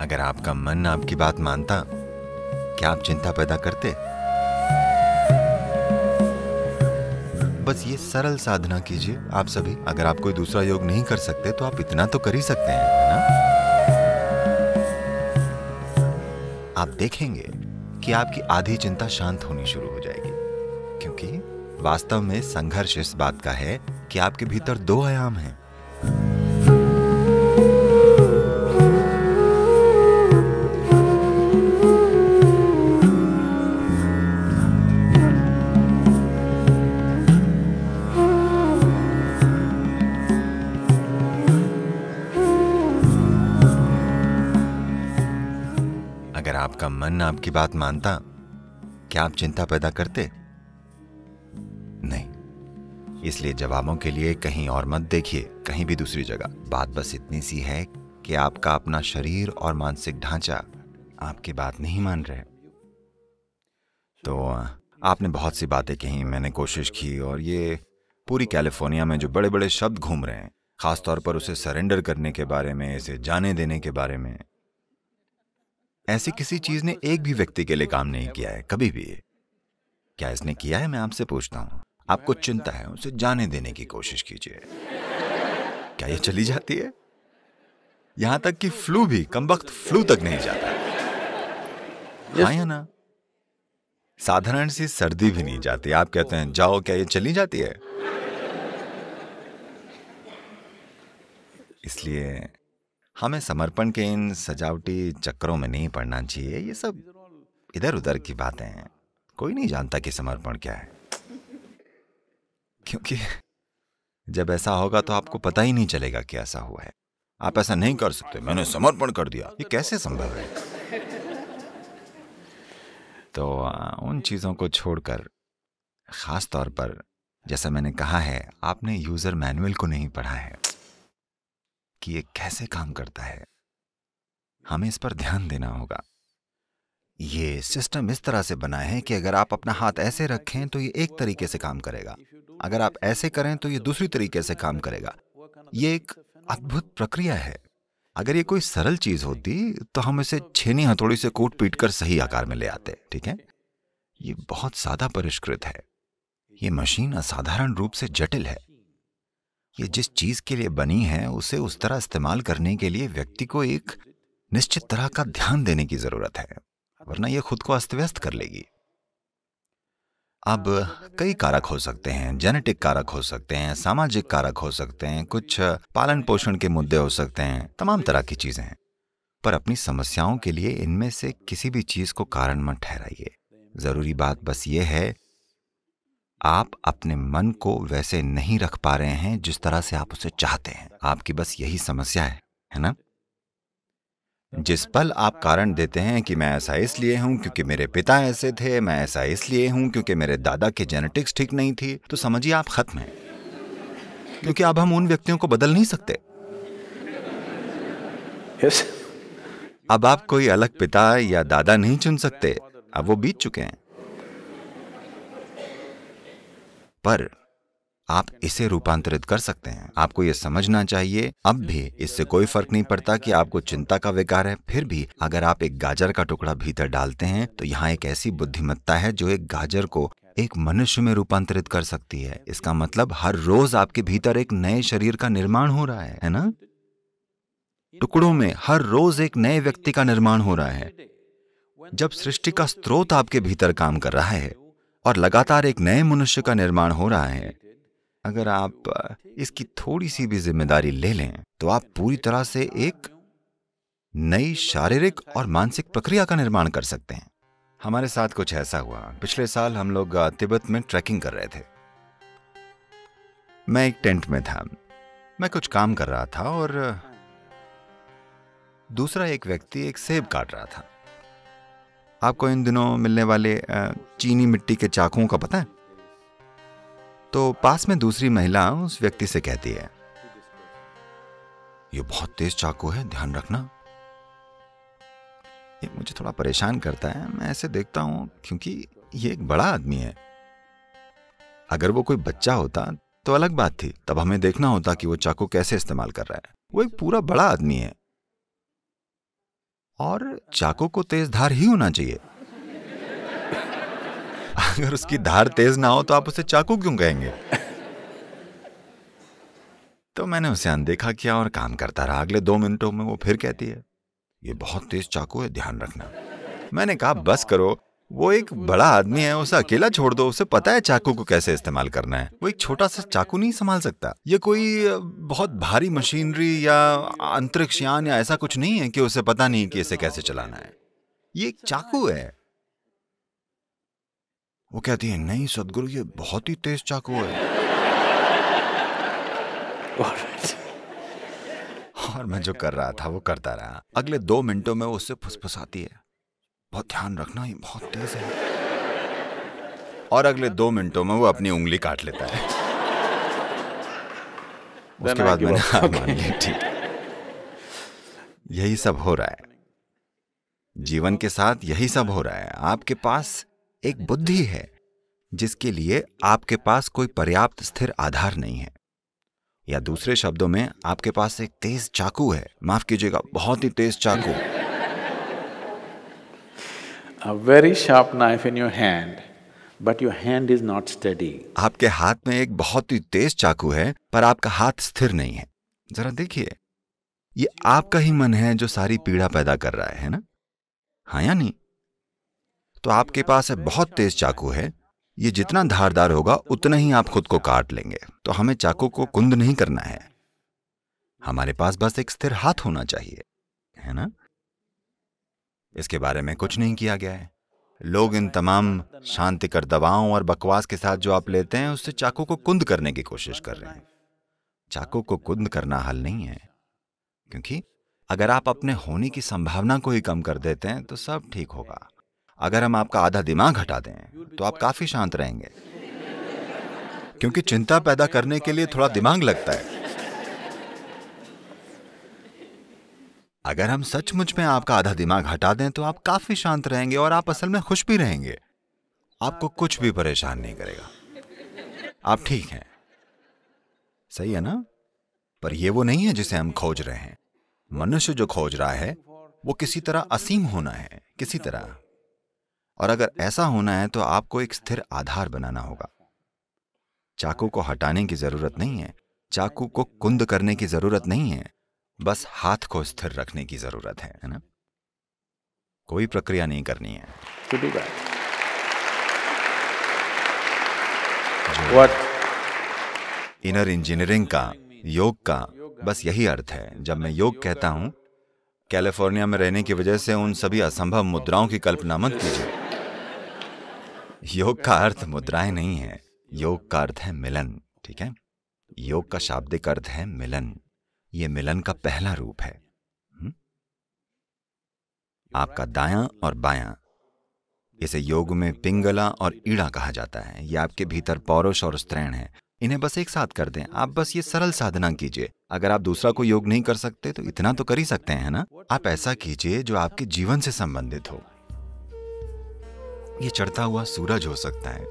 अगर आपका मन आपकी बात मानता, क्या आप चिंता पैदा करते? बस ये सरल साधना कीजिए, आप सभी। अगर आप कोई दूसरा योग नहीं कर सकते तो आप इतना तो कर ही सकते हैं ना? आप देखेंगे कि आपकी आधी चिंता शांत होनी शुरू हो जाएगी, क्योंकि वास्तव में संघर्ष इस बात का है कि आपके भीतर दो आयाम हैं। आपका मन आपकी बात मानता? क्या आप चिंता पैदा करते? नहीं। इसलिए जवाबों के लिए कहीं और मत देखिए, कहीं भी दूसरी जगह। बात बस इतनी सी है कि आपका अपना शरीर और मानसिक ढांचा आपकी बात नहीं मान रहे। तो आपने बहुत सी बातें कही मैंने कोशिश की और ये पूरी कैलिफ़ोर्निया में जो बड़े बड़े शब्द घूम रहे हैं, खासतौर पर उसे सरेंडर करने के बारे में, इसे जाने देने के बारे में ऐसी किसी चीज़ ने एक भी व्यक्ति के लिए काम नहीं किया है कभी भी। क्या इसने किया है मैं आपसे पूछता हूँ। आपको चिंता है उसे जाने देने की कोशिश कीजिए। क्या ये चली जाती है? यहाँ तक कि फ्लू भी कम वक्त फ्लू तक नहीं जाता। हाँ या ना? साधारण सी सर्दी भी नहीं जाती। आप कहते हैं जाओ क्या ये चली जाती है? इसलिए हमें समर्पण के इन सजावटी चक्करों में नहीं पड़ना चाहिए, ये सब इधर उधर की बातें हैं। कोई नहीं जानता कि समर्पण क्या है। क्योंकि जब ऐसा होगा तो आपको पता ही नहीं चलेगा कि ऐसा हुआ है। आप ऐसा नहीं कर सकते। मैंने समर्पण कर दिया। ये कैसे संभव है? तो उन चीज़ों को छोड़कर खास तौर पर, जैसा मैंने कहा है, आपने यूज़र मैनुअल को नहीं पढ़ा है। कि ये कैसे काम करता है। हमें इस पर ध्यान देना होगा। ये सिस्टम इस तरह से बना है कि अगर आप अपना हाथ ऐसे रखें तो ये एक तरीके से काम करेगा। अगर आप ऐसे करें तो ये दूसरी तरीके से काम करेगा। ये एक अद्भुत प्रक्रिया है। अगर ये कोई सरल चीज़ होती तो हम इसे छेनी हथौड़ी से कूट पीट कर सही आकार में ले आते, ठीक है? ये बहुत सादा परिष्कृत है। ये मशीन असाधारण रूप से जटिल है। ये जिस चीज़ के लिए बनी है, उसे उस तरह इस्तेमाल करने के लिए व्यक्ति को एक निश्चित तरह का ध्यान देने की ज़रूरत है, वरना यह खुद को अस्त व्यस्त कर लेगी। अब कई कारक हो सकते हैं, जेनेटिक कारक हो सकते हैं, सामाजिक कारक हो सकते हैं, कुछ पालन पोषण के मुद्दे हो सकते हैं, तमाम तरह की चीज़ें हैं। पर अपनी समस्याओं के लिए इनमें से किसी भी चीज़ को कारण मत ठहराइए। ज़रूरी बात बस ये है आप अपने मन को वैसे नहीं रख पा रहे हैं जिस तरह से आप उसे चाहते हैं। आपकी बस यही समस्या है है ना? जिस पल आप कारण देते हैं कि मैं ऐसा इसलिए हूँ क्योंकि मेरे पिता ऐसे थे मैं ऐसा इसलिए हूँ क्योंकि मेरे दादा की जेनेटिक्स ठीक नहीं थी तो समझिए आप खत्म हैं। क्योंकि अब हम उन व्यक्तियों को बदल नहीं सकते। Yes. अब आप कोई अलग पिता या दादा नहीं चुन सकते। अब वो बीत चुके हैं। पर आप इसे रूपांतरित कर सकते हैं। आपको यह समझना चाहिए, अब भी इससे कोई फ़र्क नहीं पड़ता कि आपको चिंता का विकार है, फिर भी अगर आप एक गाजर का टुकड़ा भीतर डालते हैं तो यहाँ एक ऐसी बुद्धिमत्ता है जो एक गाजर को एक मनुष्य में रूपांतरित कर सकती है। इसका मतलब हर रोज आपके भीतर एक नए शरीर का निर्माण हो रहा है है ना? टुकड़ों में हर रोज एक नए व्यक्ति का निर्माण हो रहा है। जब सृष्टि का स्रोत आपके भीतर काम कर रहा है और लगातार एक नए मनुष्य का निर्माण हो रहा है। अगर आप इसकी थोड़ी सी भी ज़िम्मेदारी ले लें तो आप पूरी तरह से एक नई शारीरिक और मानसिक प्रक्रिया का निर्माण कर सकते हैं। हमारे साथ कुछ ऐसा हुआ। पिछले साल हम लोग तिब्बत में ट्रैकिंग कर रहे थे। मैं एक टेंट में था। मैं कुछ काम कर रहा था और दूसरा एक व्यक्ति एक सेब काट रहा था। आपको इन दिनों मिलने वाले चीनी मिट्टी के चाकुओं का पता है? तो पास में दूसरी महिला उस व्यक्ति से कहती है, ये बहुत तेज चाकू है, ध्यान रखना। ये मुझे थोड़ा परेशान करता है। मैं ऐसे देखता हूँ क्योंकि ये एक बड़ा आदमी है। अगर वो कोई बच्चा होता तो अलग बात थी। तब हमें देखना होता कि वो चाकू कैसे इस्तेमाल कर रहा है। वो एक पूरा बड़ा आदमी है। और चाकू को तेज धार ही होना चाहिए। अगर उसकी धार तेज ना हो तो आप उसे चाकू क्यों कहेंगे? तो मैंने उसे अनदेखा किया और काम करता रहा। अगले दो मिनटों में वो फिर कहती है, ये बहुत तेज चाकू है, ध्यान रखना। मैंने कहा, बस करो वो एक बड़ा आदमी है, उसे अकेला छोड़ दो, उसे पता है चाकू को कैसे इस्तेमाल करना है। वो एक छोटा सा चाकू नहीं संभाल सकता। ये कोई बहुत भारी मशीनरी या अंतरिक्ष यान या ऐसा कुछ नहीं है कि उसे पता नहीं कि इसे कैसे चलाना है। ये एक चाकू है। वो कहती है, नहीं सदगुरु, ये बहुत ही तेज चाकू है। और मैं जो कर रहा था, वो करता रहा। अगले दो मिनटों में वो उससे फुसफुसाती है। बहुत ध्यान रखना ये बहुत तेज है। और अगले दो मिनटों में वो अपनी उंगली काट लेता है। उसके बाद मैंने हार मान ठीक। यही सब हो रहा है। जीवन के साथ यही सब हो रहा है। आपके पास एक बुद्धि है जिसके लिए आपके पास कोई पर्याप्त स्थिर आधार नहीं है। या दूसरे शब्दों में आपके पास एक तेज चाकू है। माफ़ कीजिएगा बहुत ही तेज चाकू। A very sharp knife in your hand, but your hand is not steady. आपके हाथ में एक बहुत ही तेज चाकू है पर आपका हाथ स्थिर नहीं है। जरा देखिए ये आपका ही मन है जो सारी पीड़ा पैदा कर रहा है ना? हाँ या नहीं? तो आपके पास है बहुत तेज चाकू है ये जितना धारदार होगा उतना ही आप खुद को काट लेंगे। तो हमें चाकू को कुंद नहीं करना है। हमारे पास बस एक स्थिर हाथ होना चाहिए है ना? इसके बारे में कुछ नहीं किया गया है। लोग इन तमाम शांतिकर दवाओं और बकवास के साथ जो आप लेते हैं, उससे चाकू को कुंद करने की कोशिश कर रहे हैं। चाकू को कुंद करना हल नहीं है, क्योंकि अगर आप अपने होने की संभावना को ही कम कर देते हैं तो सब ठीक होगा। अगर हम आपका आधा दिमाग हटा दें तो आप काफ़ी शांत रहेंगे। क्योंकि चिंता पैदा करने के लिए थोड़ा दिमाग लगता है। अगर हम सचमुच में आपका आधा दिमाग हटा दें तो आप काफ़ी शांत रहेंगे और आप असल में खुश भी रहेंगे। आपको कुछ भी परेशान नहीं करेगा। आप ठीक हैं। सही है ना? पर यह वो नहीं है जिसे हम खोज रहे हैं। मनुष्य जो खोज रहा है, वो किसी तरह असीम होना है, किसी तरह। और अगर ऐसा होना है तो आपको एक स्थिर आधार बनाना होगा। चाकू को हटाने की ज़रूरत नहीं है। चाकू को कुंद करने की ज़रूरत नहीं है। बस हाथ को स्थिर रखने की ज़रूरत है है ना? कोई प्रक्रिया नहीं करनी है। इनर इंजीनियरिंग का योग का बस यही अर्थ है। जब मैं योग कहता हूँ कैलिफ़ोर्निया में रहने की वजह से उन सभी असंभव मुद्राओं की कल्पना मत कीजिए। योग का अर्थ मुद्राएँ नहीं है। योग का अर्थ है मिलन ठीक है? योग का शाब्दिक अर्थ है मिलन। ये मिलन का पहला रूप है। हुँ? आपका दायां और बायां, इसे योग में पिंगला और ईड़ा कहा जाता है। ये आपके भीतर पौरुष और स्त्रैण है। इन्हें बस एक साथ कर दें। आप बस ये सरल साधना कीजिए। अगर आप दूसरा को योग नहीं कर सकते तो इतना तो कर ही सकते हैं ना? आप ऐसा कीजिए जो आपके जीवन से संबंधित हो। ये चढ़ता हुआ सूरज हो सकता है।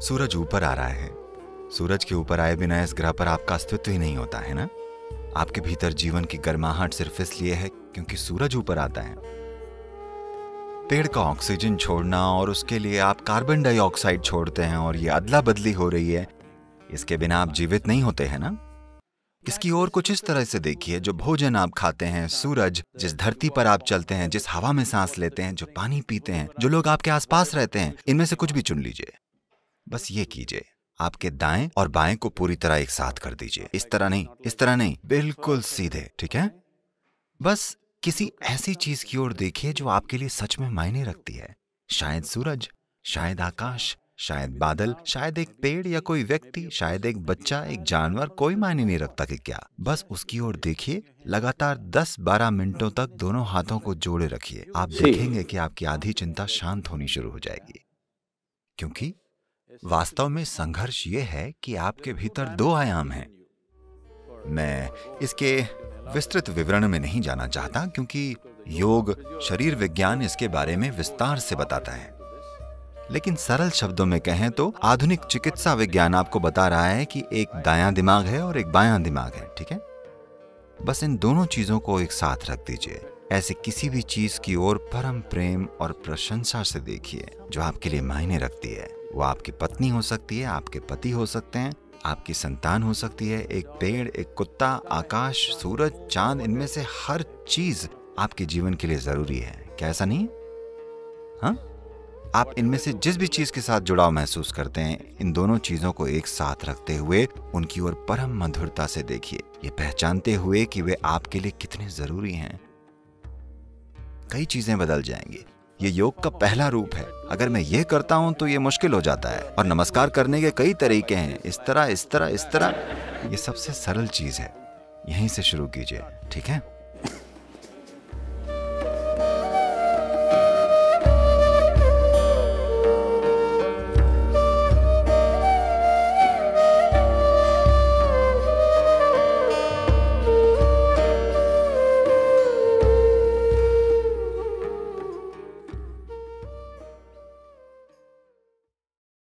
सूरज ऊपर आ रहा है। सूरज के ऊपर आए बिना इस ग्रह पर आपका अस्तित्व ही नहीं होता, है ना? आपके भीतर जीवन की गर्माहट सिर्फ़ इसलिए है क्योंकि सूरज ऊपर आता है। पेड़ का ऑक्सीजन छोड़ना और उसके लिए आप कार्बन डाइऑक्साइड छोड़ते हैं और ये अदला बदली हो रही है। इसके बिना आप जीवित नहीं होते, हैं ना? इसकी ओर कुछ इस तरह से देखिए, जो भोजन आप खाते हैं, सूरज, जिस धरती पर आप चलते हैं, जिस हवा में सांस लेते हैं, जो पानी पीते हैं, जो लोग आपके आसपास रहते हैं, इनमें से कुछ भी चुन लीजिए। बस ये कीजिए। आपके दाएँ और बाएँ को पूरी तरह एक साथ कर दीजिए। इस तरह नहीं इस तरह नहीं। बिल्कुल सीधे ठीक है? बस किसी ऐसी चीज़ की ओर देखिए जो आपके लिए सच में मायने रखती है। शायद सूरज शायद आकाश शायद बादल शायद एक पेड़ या कोई व्यक्ति शायद एक बच्चा एक जानवर कोई मायने नहीं रखता कि क्या। बस उसकी ओर देखिए लगातार 10-12 मिनटों तक दोनों हाथों को जोड़े रखिए। आप देखेंगे कि आपकी आधी चिंता शांत होनी शुरू हो जाएगी। क्योंकि वास्तव में संघर्ष ये है कि आपके भीतर दो आयाम हैं। मैं इसके विस्तृत विवरण में नहीं जाना चाहता क्योंकि योग, शरीर विज्ञान इसके बारे में विस्तार से बताता है। लेकिन सरल शब्दों में कहें तो आधुनिक चिकित्सा विज्ञान आपको बता रहा है कि एक दायां दिमाग है और एक बायां दिमाग है, ठीक है? बस इन दोनों चीज़ों को एक साथ रख दीजिए। ऐसे किसी भी चीज़ की ओर परम प्रेम और प्रशंसा से देखिए, जो आपके लिए मायने रखती है। वो आपकी पत्नी हो सकती है, आपके पति हो सकते हैं, आपकी संतान हो सकती है, एक पेड़, एक कुत्ता, आकाश, सूरज, चाँद, इनमें से हर चीज़ आपके जीवन के लिए ज़रूरी है। क्या ऐसा नहीं? हाँ? आप इनमें से जिस भी चीज़ के साथ जुड़ाव महसूस करते हैं, इन दोनों चीज़ों को एक साथ रखते हुए उनकी ओर परम मधुरता से देखिए। ये पहचानते हुए कि वे आपके लिए कितने ज़रूरी हैं। कई चीज़ें बदल जाएँगी। ये योग का पहला रूप है। अगर मैं ये करता हूँ तो ये मुश्किल हो जाता है। और नमस्कार करने के कई तरीके हैं। इस तरह इस तरह इस तरह। ये सबसे सरल चीज़ है। यहीं से शुरू कीजिए। ठीक है?